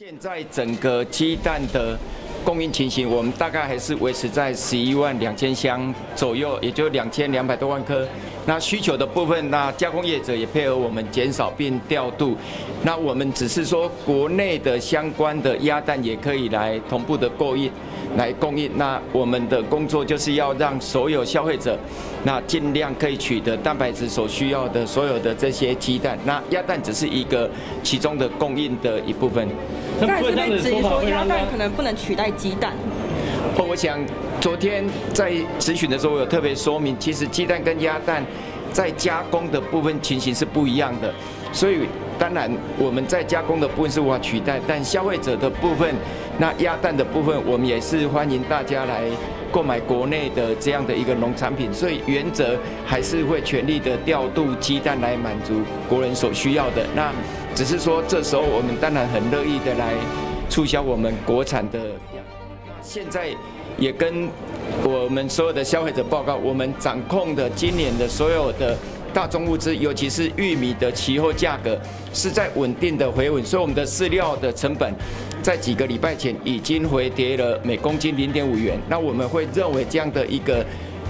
现在整个鸡蛋的供应情形，我们大概还是维持在十一万两千箱左右，也就两千两百多万颗。那需求的部分，那加工业者也配合我们减少并调度。那我们只是说，国内的相关的鸭蛋也可以来同步的供应，来供应。那我们的工作就是要让所有消费者，那尽量可以取得蛋白质所需要的所有的这些鸡蛋。那鸭蛋只是一个其中的供应的一部分。刚才是被质疑说鸭蛋可能不能取代鸡蛋。哦，我想昨天在咨询的时候，我有特别说明，其实鸡蛋跟鸭蛋在加工的部分情形是不一样的。所以当然我们在加工的部分是无法取代，但消费者的部分，那鸭蛋的部分，我们也是欢迎大家来购买国内的这样的一个农产品。所以原则还是会全力的调度鸡蛋来满足国人所需要的。那只是说这时候我们当然很乐意的来促销我们国产的。现在也跟我们所有的消费者报告，我们掌控的今年的所有的大宗物资，尤其是玉米的期货价格是在稳定的回稳，所以我们的饲料的成本在几个礼拜前已经回跌了每公斤零点五元。那我们会认为这样的一个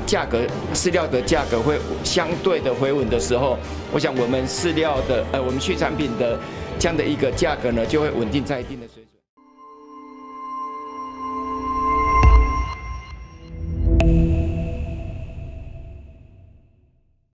价格，饲料的价格会相对的回稳的时候，我想我们饲料的呃我们畜产品的这样的一个价格呢，就会稳定在一定的水准。